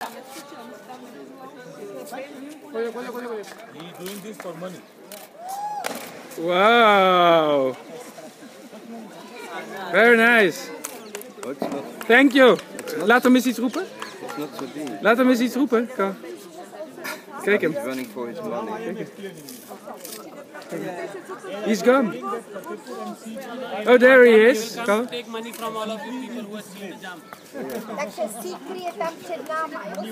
He doing this for money. Wow. Very nice. Thank you. Laat hem eens iets roepen. Laat hem eens iets roepen. Ka. Kijk hem. He's running for his money. He's gone. Oh, there he is. Ka. take money from all of you people who are seen the jump. Takže Sikr je tam před náma, jo?